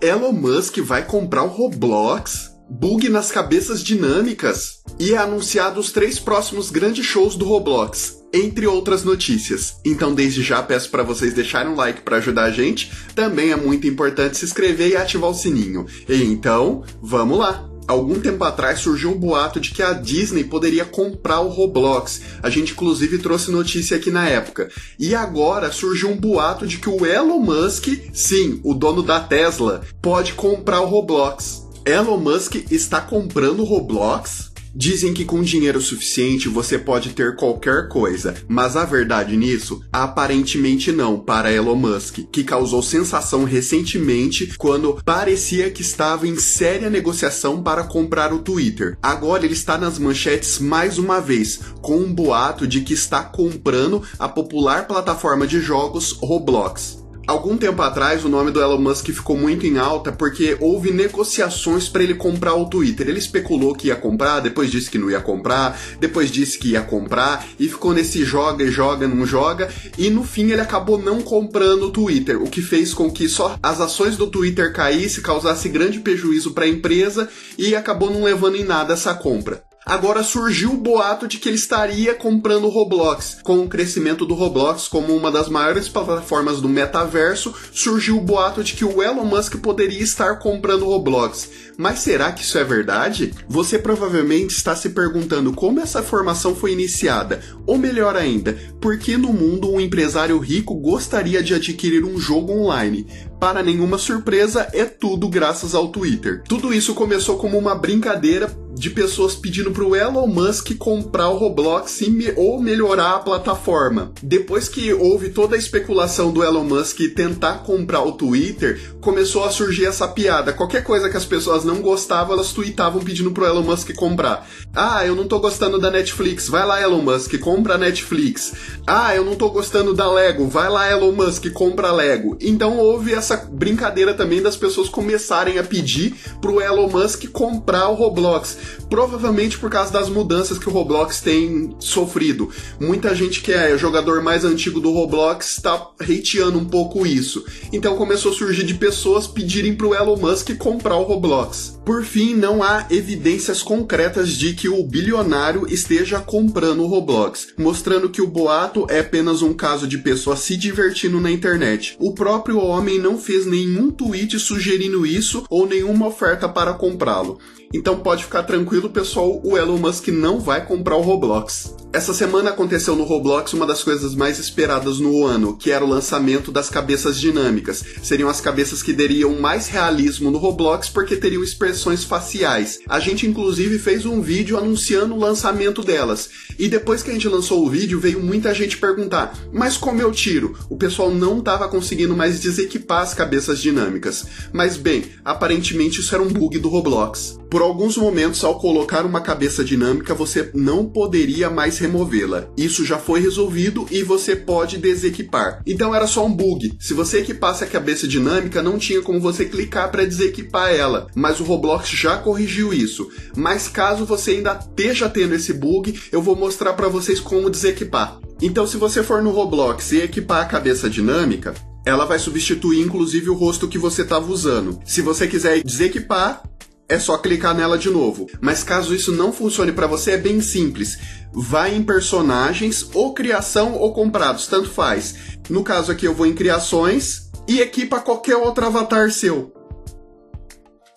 Elon Musk vai comprar o Roblox? Bug nas cabeças dinâmicas? E é anunciado os três próximos grandes shows do Roblox, entre outras notícias. Então, desde já peço para vocês deixarem um like para ajudar a gente. Também é muito importante se inscrever e ativar o sininho. Então, vamos lá! Algum tempo atrás surgiu um boato de que a Disney poderia comprar o Roblox. A gente inclusive trouxe notícia aqui na época. E agora surgiu um boato de que o Elon Musk, sim, o dono da Tesla, pode comprar o Roblox. Elon Musk está comprando o Roblox? Dizem que com dinheiro suficiente você pode ter qualquer coisa, mas a verdade nisso, aparentemente não, para Elon Musk, que causou sensação recentemente quando parecia que estava em séria negociação para comprar o Twitter. Agora ele está nas manchetes mais uma vez, com um boato de que está comprando a popular plataforma de jogos Roblox. Algum tempo atrás, o nome do Elon Musk ficou muito em alta porque houve negociações para ele comprar o Twitter. Ele especulou que ia comprar, depois disse que não ia comprar, depois disse que ia comprar e ficou nesse joga e joga, não joga. E no fim ele acabou não comprando o Twitter, o que fez com que só as ações do Twitter caíssem, causasse grande prejuízo para a empresa e acabou não levando em nada essa compra agora surgiu o boato de que ele estaria comprando o Roblox. Com o crescimento do Roblox como uma das maiores plataformas do metaverso, surgiu o boato de que o Elon Musk poderia estar comprando o Roblox. Mas será que isso é verdade? Você provavelmente está se perguntando como essa formação foi iniciada, ou melhor ainda, por que no mundo um empresário rico gostaria de adquirir um jogo online? Para nenhuma surpresa, é tudo graças ao Twitter. Tudo isso começou como uma brincadeira de pessoas pedindo pro Elon Musk comprar o Roblox me ou melhorar a plataforma. Depois que houve toda a especulação do Elon Musk tentar comprar o Twitter, começou a surgir essa piada. Qualquer coisa que as pessoas não gostavam, elas tweetavam pedindo pro Elon Musk comprar. Ah, eu não tô gostando da Netflix, vai lá Elon Musk, compra a Netflix. Ah, eu não tô gostando da Lego, vai lá Elon Musk, compra a Lego. Então houve essa brincadeira também das pessoas começarem a pedir pro Elon Musk comprar o Roblox provavelmente por causa das mudanças que o Roblox tem sofrido. Muita gente que é jogador mais antigo do Roblox está hateando um pouco isso. Então começou a surgir de pessoas pedirem pro Elon Musk comprar o Roblox. Por fim, não há evidências concretas de que o bilionário esteja comprando o Roblox, mostrando que o boato é apenas um caso de pessoa se divertindo na internet. O próprio homem não fez nenhum tweet sugerindo isso ou nenhuma oferta para comprá-lo. Então pode ficar tranquilo, pessoal, o Elon Musk não vai comprar o Roblox. Essa semana aconteceu no Roblox uma das coisas mais esperadas no ano, que era o lançamento das cabeças dinâmicas. Seriam as cabeças que dariam mais realismo no Roblox porque teriam expressões faciais. A gente inclusive fez um vídeo anunciando o lançamento delas. E depois que a gente lançou o vídeo, veio muita gente perguntar: "Mas como eu tiro?". O pessoal não estava conseguindo mais desequipar as cabeças dinâmicas. Mas bem, aparentemente isso era um bug do Roblox. Por alguns momentos, ao colocar uma cabeça dinâmica, você não poderia mais removê-la. Isso já foi resolvido e você pode desequipar. Então era só um bug. Se você equipasse a cabeça dinâmica, não tinha como você clicar para desequipar ela. Mas o Roblox já corrigiu isso. Mas caso você ainda esteja tendo esse bug, eu vou mostrar para vocês como desequipar. Então, se você for no Roblox e equipar a cabeça dinâmica, ela vai substituir inclusive o rosto que você estava usando. Se você quiser desequipar, é só clicar nela de novo. Mas caso isso não funcione para você, é bem simples. Vai em personagens, ou criação ou comprados, tanto faz. No caso aqui eu vou em criações e equipa qualquer outro avatar seu.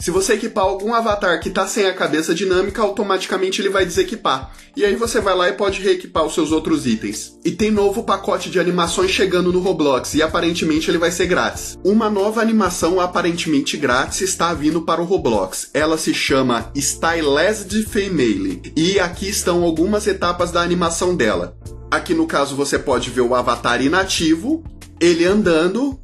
Se você equipar algum avatar que está sem a cabeça dinâmica, automaticamente ele vai desequipar. E aí você vai lá e pode reequipar os seus outros itens. E tem novo pacote de animações chegando no Roblox e aparentemente ele vai ser grátis. Uma nova animação aparentemente grátis está vindo para o Roblox. Ela se chama Stylized Female. E aqui estão algumas etapas da animação dela. Aqui no caso você pode ver o avatar inativo, ele andando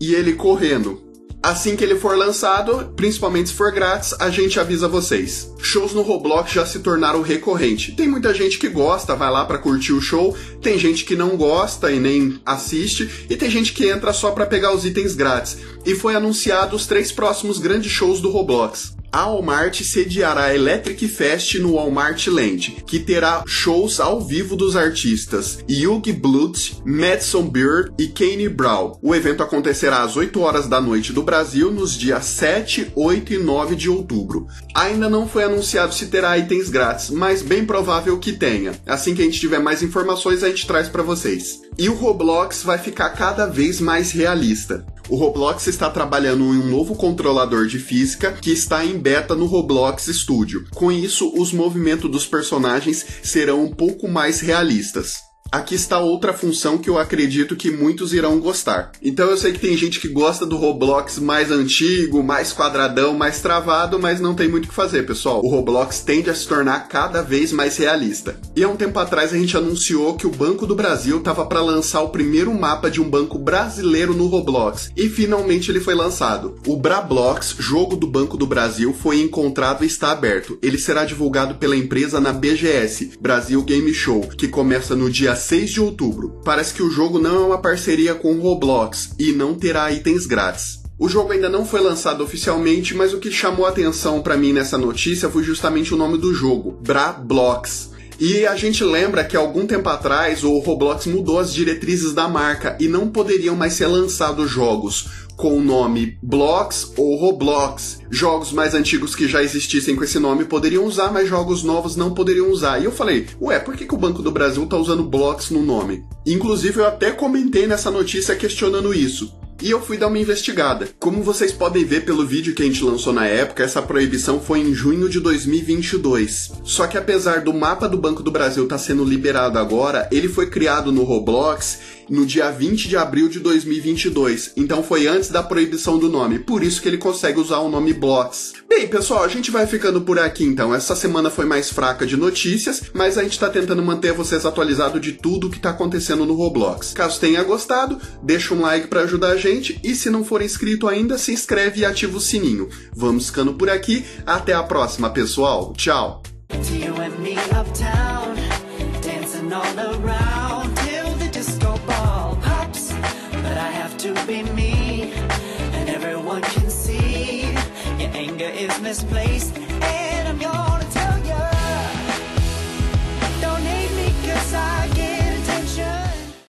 e ele correndo. Assim que ele for lançado, principalmente se for grátis, a gente avisa vocês. Shows no Roblox já se tornaram recorrente. Tem muita gente que gosta, vai lá para curtir o show, tem gente que não gosta e nem assiste, e tem gente que entra só para pegar os itens grátis. E foi anunciado os três próximos grandes shows do Roblox. A Walmart sediará a Electric Fest no Walmart Land, que terá shows ao vivo dos artistas Yugi Blut, Madison Beer e Kane Brown. O evento acontecerá às 8 horas da noite do Brasil nos dias 7, 8 e 9 de outubro. Ainda não foi anunciado se terá itens grátis, mas bem provável que tenha. Assim que a gente tiver mais informações, a gente traz para vocês. E o Roblox vai ficar cada vez mais realista. O Roblox está trabalhando em um novo controlador de física que está em beta no Roblox Studio. Com isso, os movimentos dos personagens serão um pouco mais realistas. Aqui está outra função que eu acredito que muitos irão gostar. Então eu sei que tem gente que gosta do Roblox mais antigo, mais quadradão, mais travado, mas não tem muito o que fazer, pessoal. O Roblox tende a se tornar cada vez mais realista. E há um tempo atrás a gente anunciou que o Banco do Brasil estava para lançar o primeiro mapa de um banco brasileiro no Roblox, e finalmente ele foi lançado. O Brablox, jogo do Banco do Brasil, foi encontrado e está aberto. Ele será divulgado pela empresa na BGS, Brasil Game Show, que começa no dia 6 de outubro. Parece que o jogo não é uma parceria com Roblox e não terá itens grátis. O jogo ainda não foi lançado oficialmente, mas o que chamou atenção para mim nessa notícia foi justamente o nome do jogo, Brablox. E a gente lembra que algum tempo atrás o Roblox mudou as diretrizes da marca e não poderiam mais ser lançados jogos com o nome Blocks ou Roblox. Jogos mais antigos que já existissem com esse nome poderiam usar, mas jogos novos não poderiam usar. E eu falei, ué, por que, que o Banco do Brasil tá usando Blocks no nome? Inclusive, eu até comentei nessa notícia questionando isso e eu fui dar uma investigada. Como vocês podem ver pelo vídeo que a gente lançou na época, essa proibição foi em junho de 2022. Só que apesar do mapa do Banco do Brasil estar tá sendo liberado agora, ele foi criado no Roblox no dia 20 de abril de 2022. Então foi antes da proibição do nome. Por isso que ele consegue usar o nome Blocks. Bem, pessoal, a gente vai ficando por aqui então. Essa semana foi mais fraca de notícias, mas a gente está tentando manter vocês atualizados de tudo o que está acontecendo no Roblox. Caso tenha gostado, deixa um like para ajudar a gente e se não for inscrito ainda, se inscreve e ativa o sininho. Vamos ficando por aqui. Até a próxima, pessoal. Tchau. to be me, and everyone can see your anger is misplaced.